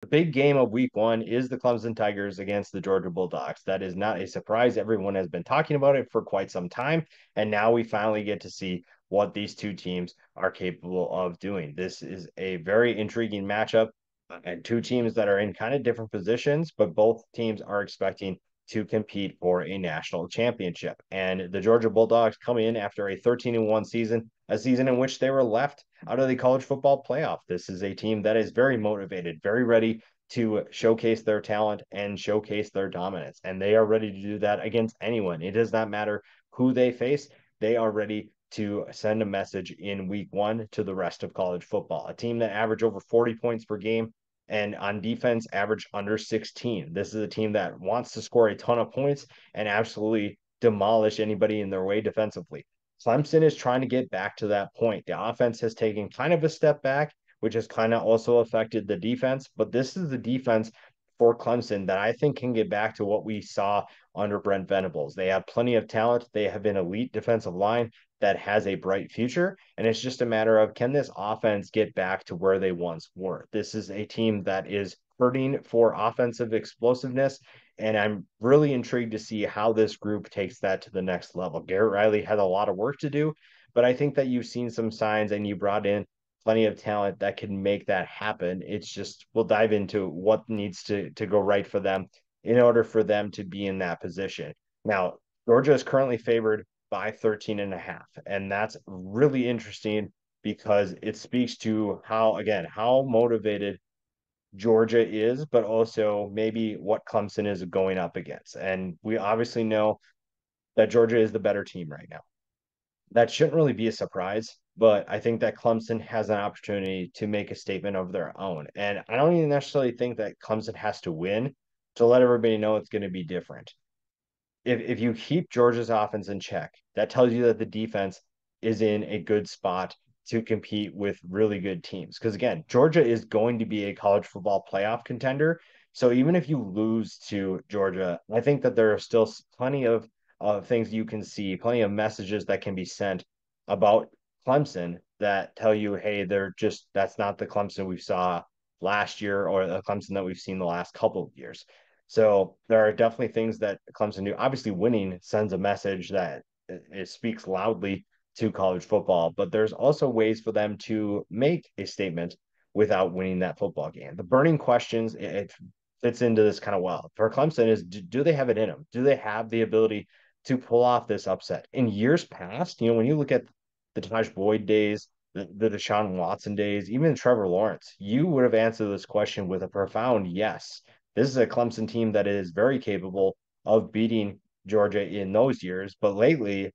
The big game of week one is the Clemson Tigers against the Georgia Bulldogs. That is not a surprise. Everyone has been talking about it for quite some time. And now we finally get to see what these two teams are capable of doing. This is a very intriguing matchup and two teams that are in kind of different positions, but both teams are expecting to compete for a national championship. And the Georgia Bulldogs come in after a 13 and 1 season, a season in which they were left out of the college football playoff. This is a team that is very motivated, very ready to showcase their talent and showcase their dominance. And they are ready to do that against anyone. It does not matter who they face, they are ready to send a message in week one to the rest of college football. A team that averaged over 40 points per game and on defense average under 16. This is a team that wants to score a ton of points and absolutely demolish anybody in their way defensively. Clemson is trying to get back to that point. The offense has taken kind of a step back, which has kind of also affected the defense, but this is the defense for Clemson that I think can get back to what we saw under Brent Venables. They have plenty of talent. They have an elite defensive line that has a bright future. And it's just a matter of can this offense get back to where they once were? This is a team that is hurting for offensive explosiveness. And I'm really intrigued to see how this group takes that to the next level. Garrett Riley had a lot of work to do, but I think that you've seen some signs and you brought in plenty of talent that can make that happen. It's just we'll dive into what needs to to go right for them in order for them to be in that position. Now, Georgia is currently favored by 13 and a half. And that's really interesting because it speaks to how, again, how motivated Georgia is, but also maybe what Clemson is going up against. And we obviously know that Georgia is the better team right now. That shouldn't really be a surprise, but I think that Clemson has an opportunity to make a statement of their own. And I don't even necessarily think that Clemson has to win to let everybody know it's going to be different if, if you keep Georgia's offense in check, that tells you that the defense is in a good spot to compete with really good teams. Because again, Georgia is going to be a college football playoff contender. So even if you lose to Georgia, I think that there are still plenty of uh, things you can see, plenty of messages that can be sent about Clemson that tell you, hey, they're just that's not the Clemson we saw last year or the Clemson that we've seen the last couple of years. So there are definitely things that Clemson do. Obviously, winning sends a message that it, it speaks loudly to college football, but there's also ways for them to make a statement without winning that football game. The burning questions, it, it fits into this kind of well. For Clemson is do, they have it in them? Do they have the ability to pull off this upset? In years past, you know, when you look at the Tajh Boyd days, the, the Deshaun Watson days, even Trevor Lawrence, you would have answered this question with a profound yes this is a Clemson team that is very capable of beating Georgia in those years. But lately,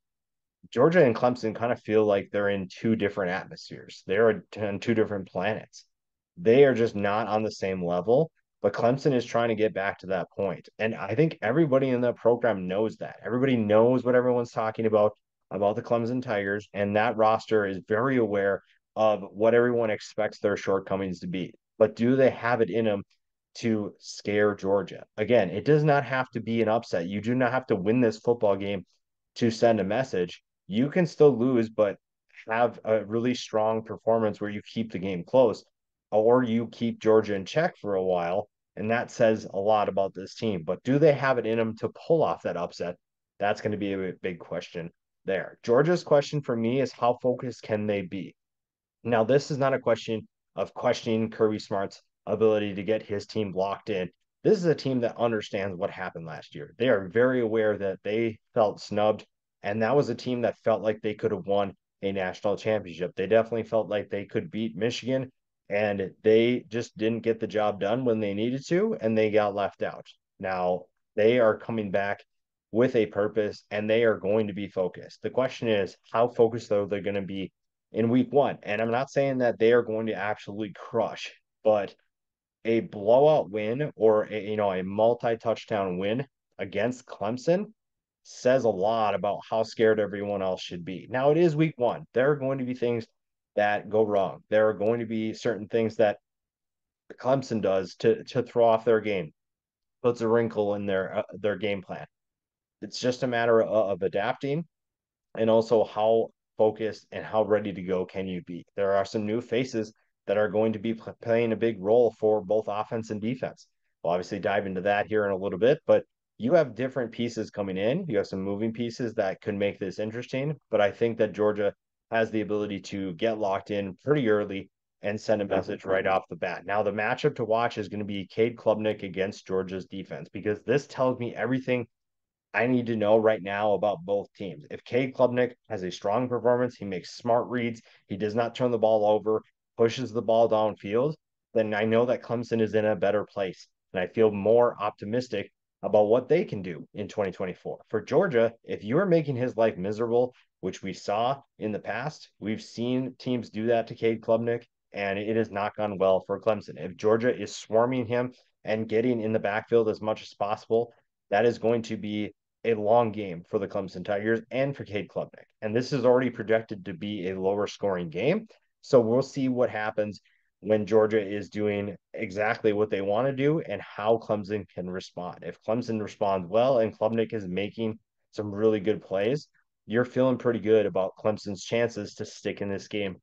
Georgia and Clemson kind of feel like they're in two different atmospheres. They're on two different planets. They are just not on the same level. But Clemson is trying to get back to that point. And I think everybody in the program knows that. Everybody knows what everyone's talking about about the Clemson Tigers. And that roster is very aware of what everyone expects their shortcomings to be. But do they have it in them to scare Georgia. Again, it does not have to be an upset. You do not have to win this football game to send a message. You can still lose, but have a really strong performance where you keep the game close or you keep Georgia in check for a while. And that says a lot about this team. But do they have it in them to pull off that upset? That's going to be a big question there. Georgia's question for me is how focused can they be? Now, this is not a question of questioning Kirby Smart's ability to get his team locked in. This is a team that understands what happened last year. They are very aware that they felt snubbed, and that was a team that felt like they could have won a national championship. They definitely felt like they could beat Michigan, and they just didn't get the job done when they needed to, and they got left out. Now they are coming back with a purpose and they are going to be focused. The question is, how focused are they going to be in week one? And I'm not saying that they are going to absolutely crush, but a blowout win or a, you know a multi-touchdown win against Clemson says a lot about how scared everyone else should be. Now it is week 1. There are going to be things that go wrong. There are going to be certain things that Clemson does to to throw off their game. Puts a wrinkle in their uh, their game plan. It's just a matter of, of adapting and also how focused and how ready to go can you be. There are some new faces that are going to be playing a big role for both offense and defense. We'll obviously dive into that here in a little bit, but you have different pieces coming in. You have some moving pieces that could make this interesting, but I think that Georgia has the ability to get locked in pretty early and send a message right off the bat. Now, the matchup to watch is going to be Cade Klubnik against Georgia's defense because this tells me everything I need to know right now about both teams. If Cade Klubnik has a strong performance, he makes smart reads, he does not turn the ball over, pushes the ball downfield, then I know that Clemson is in a better place. And I feel more optimistic about what they can do in 2024. For Georgia, if you are making his life miserable, which we saw in the past, we've seen teams do that to Cade Klubnik and it has not gone well for Clemson. If Georgia is swarming him and getting in the backfield as much as possible, that is going to be a long game for the Clemson Tigers and for Cade Klubnik. And this is already projected to be a lower scoring game. So we'll see what happens when Georgia is doing exactly what they want to do and how Clemson can respond. If Clemson responds well and Klubnik is making some really good plays, you're feeling pretty good about Clemson's chances to stick in this game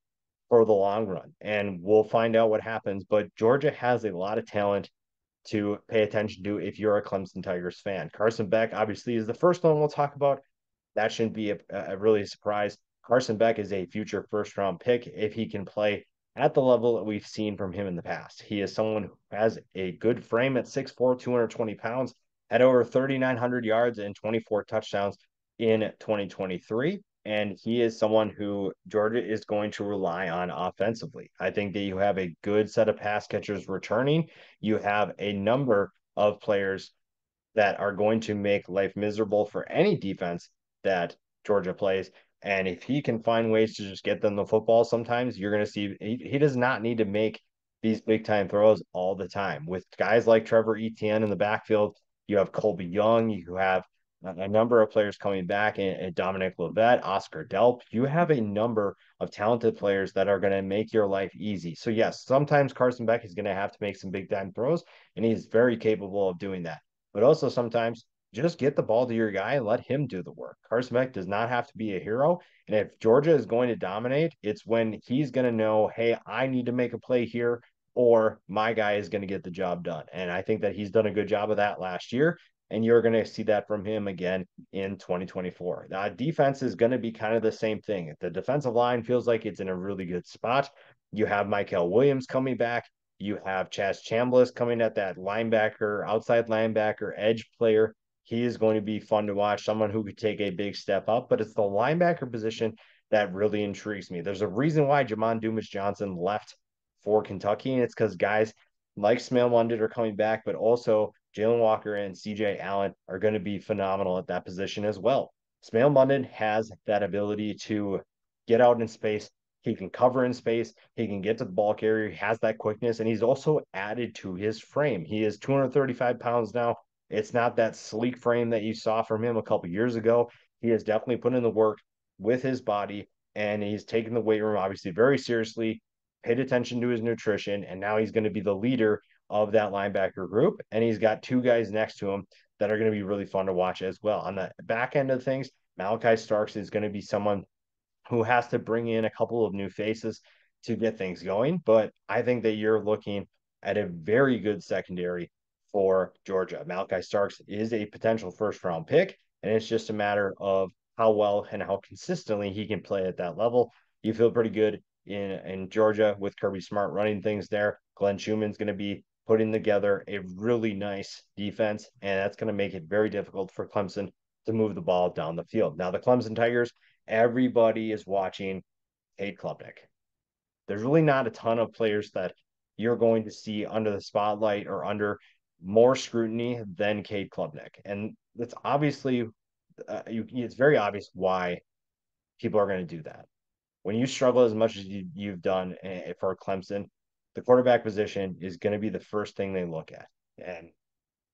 for the long run. And we'll find out what happens. But Georgia has a lot of talent to pay attention to if you're a Clemson Tigers fan. Carson Beck, obviously, is the first one we'll talk about. That shouldn't be a, a really surprise. Carson Beck is a future first round pick if he can play at the level that we've seen from him in the past. He is someone who has a good frame at 6'4, 220 pounds, had over 3,900 yards and 24 touchdowns in 2023 and he is someone who Georgia is going to rely on offensively. I think that you have a good set of pass catchers returning. You have a number of players that are going to make life miserable for any defense that Georgia plays. And if he can find ways to just get them the football, sometimes you're going to see he, he does not need to make these big time throws all the time. With guys like Trevor Etienne in the backfield, you have Colbie Young, you have a number of players coming back, and, Dominic Lovett, Oscar Delp. You have a number of talented players that are going to make your life easy. So yes, sometimes Carson Beck is going to have to make some big time throws, and he's very capable of doing that. But also sometimes just get the ball to your guy and let him do the work. Carson Beck does not have to be a hero. And if Georgia is going to dominate, it's when he's going to know, hey, I need to make a play here, or my guy is going to get the job done. And I think that he's done a good job of that last year and you're going to see that from him again in 2024. Now, defense is going to be kind of the same thing. The defensive line feels like it's in a really good spot. You have Mykel Williams coming back. You have Chaz Chambliss coming at that linebacker, outside linebacker, edge player. He is going to be fun to watch, someone who could take a big step up, but it's the linebacker position that really intrigues me. There's a reason why Jamon Dumas Johnson left for Kentucky, and it's because guys like Smael Mondon are coming back, but also Jalen Walker and CJ Allen are going to be phenomenal at that position as well. Smael Mondon has that ability to get out in space. He can cover in space. He can get to the ball carrier. He has that quickness, and he's also added to his frame. He is 235 pounds now. It's not that sleek frame that you saw from him a couple years ago. He has definitely put in the work with his body, and he's taken the weight room obviously very seriously. Paid attention to his nutrition, and now he's going to be the leader of that linebacker group. And he's got two guys next to him that are going to be really fun to watch as well. On the back end of things, Malaki Starks is going to be someone who has to bring in a couple of new faces to get things going. But I think that you're looking at a very good secondary for Georgia. Malaki Starks is a potential first round pick, and it's just a matter of how well and how consistently he can play at that level. You feel pretty good in in Georgia with Kirby Smart running things there. Glenn Schumann's going to be putting together a really nice defense, and that's going to make it very difficult for Clemson to move the ball down the field. Now, the Clemson Tigers, everybody is watching Cade Klubnik. There's really not a ton of players that you're going to see under the spotlight or under more scrutiny than Cade Klubnik. And it's obviously, uh, you, it's very obvious why people are going to do that. When you struggle as much as you, you've done eh, for Clemson, the quarterback position is going to be the first thing they look at. And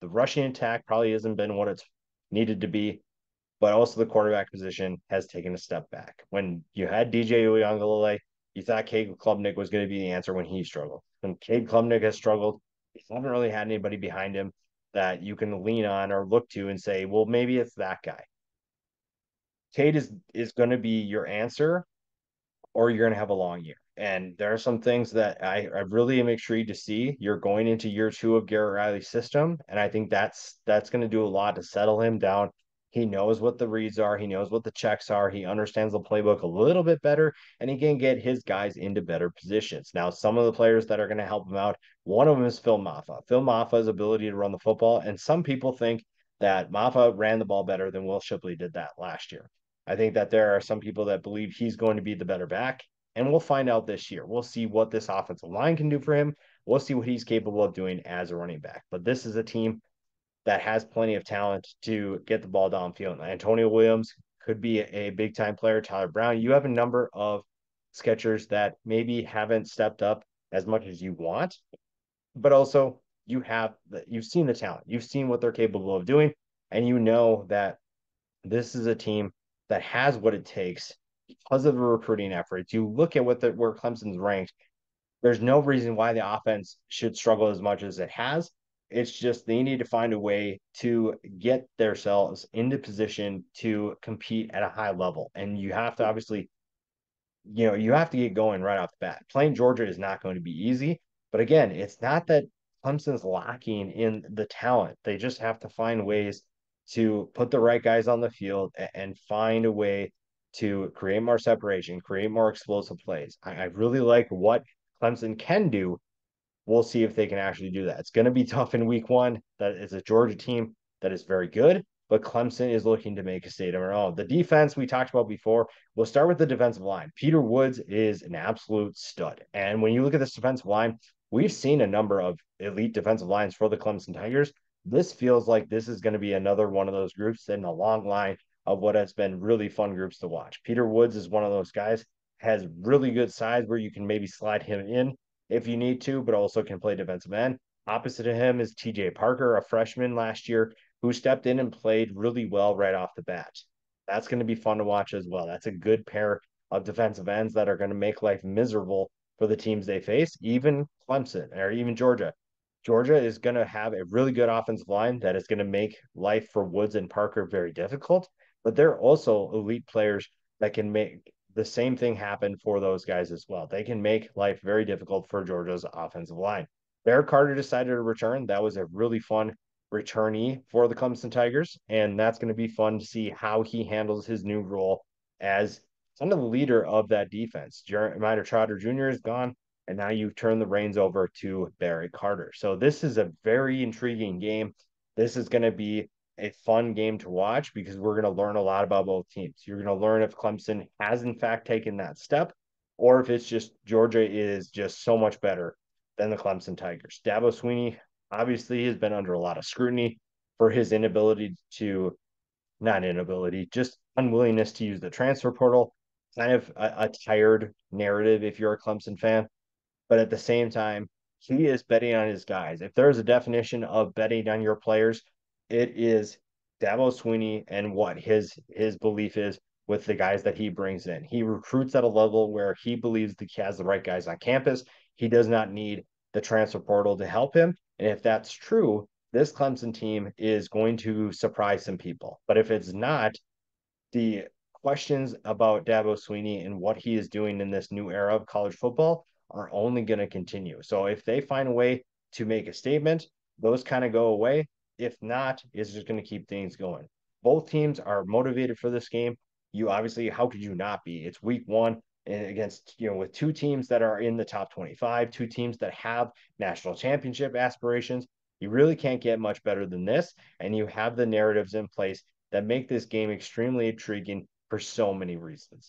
the rushing attack probably hasn't been what it's needed to be, but also the quarterback position has taken a step back. When you had DJ Uiagalelei, you thought Cade Klubnik was going to be the answer when he struggled. When Cade Klubnik has struggled, haven't really had anybody behind him that you can lean on or look to and say, well, maybe it's that guy. Cade is is going to be your answer, or you're going to have a long year. And there are some things that I, I really am intrigued to see. You're going into year two of Garrett Riley's system, and I think that's that's going to do a lot to settle him down. He knows what the reads are, he knows what the checks are, he understands the playbook a little bit better, and he can get his guys into better positions. Now, some of the players that are going to help him out, one of them is Phil Mafah. Phil Mafah's ability to run the football, and some people think that Mafah ran the ball better than Will Shipley did that last year. I think that there are some people that believe he's going to be the better back, and we'll find out this year. We'll see what this offensive line can do for him. We'll see what he's capable of doing as a running back. But this is a team that has plenty of talent to get the ball downfield. Antonio Williams could be a big time player. Tyler Brown, you have a number of sketchers that maybe haven't stepped up as much as you want, but also you have the, you've seen the talent, you've seen what they're capable of doing, and you know that this is a team that has what it takes because of the recruiting efforts. You look at what the where Clemson's ranked. There's no reason why the offense should struggle as much as it has. It's just they need to find a way to get themselves into position to compete at a high level. And you have to obviously, you know, you have to get going right off the bat. Playing Georgia is not going to be easy. But again, it's not that Clemson's lacking in the talent. They just have to find ways to put the right guys on the field and find a way to create more separation, create more explosive plays. I, I really like what Clemson can do. We'll see if they can actually do that. It's going to be tough in week one. That is a Georgia team that is very good, but Clemson is looking to make a state of their own. The defense we talked about before, we'll start with the defensive line. Peter Woods is an absolute stud. And when you look at this defensive line, we've seen a number of elite defensive lines for the Clemson Tigers. This feels like this is going to be another one of those groups in a long line of what has been really fun groups to watch. Peter Woods is one of those guys, has really good size where you can maybe slide him in if you need to, but also can play defensive end. Opposite of him is TJ Parker, a freshman last year who stepped in and played really well right off the bat. That's going to be fun to watch as well. That's a good pair of defensive ends that are going to make life miserable for the teams they face, even Clemson or even Georgia. Georgia is going to have a really good offensive line that is going to make life for Woods and Parker very difficult, but they're also elite players that can make the same thing happened for those guys as well. They can make life very difficult for Georgia's offensive line. Barrett Carter decided to return. That was a really fun returnee for the Clemson Tigers, and that's going to be fun to see how he handles his new role as kind of the leader of that defense. Jeremiah Trotter Jr. is gone, and now you turn the reins over to Barrett Carter. So this is a very intriguing game. This is going to be a fun game to watch because we're going to learn a lot about both teams. You're going to learn if Clemson has in fact taken that step, or if it's just Georgia is just so much better than the Clemson Tigers. Dabo Swinney obviously has been under a lot of scrutiny for his inability to, not inability, just unwillingness to use the transfer portal kind of a, a tired narrative if you're a Clemson fan. But at the same time, he is betting on his guys. If there's a definition of betting on your players, it is Dabo Swinney and what his his belief is with the guys that he brings in. He recruits at a level where he believes that he has the right guys on campus. He does not need the transfer portal to help him. And if that's true, this Clemson team is going to surprise some people. But if it's not, the questions about Dabo Swinney and what he is doing in this new era of college football are only going to continue. So if they find a way to make a statement, those kind of go away. If not, it's just going to keep things going. Both teams are motivated for this game. You obviously, how could you not be? It's week one and against, you know, with two teams that are in the top 25, two teams that have national championship aspirations. You really can't get much better than this. And you have the narratives in place that make this game extremely intriguing for so many reasons.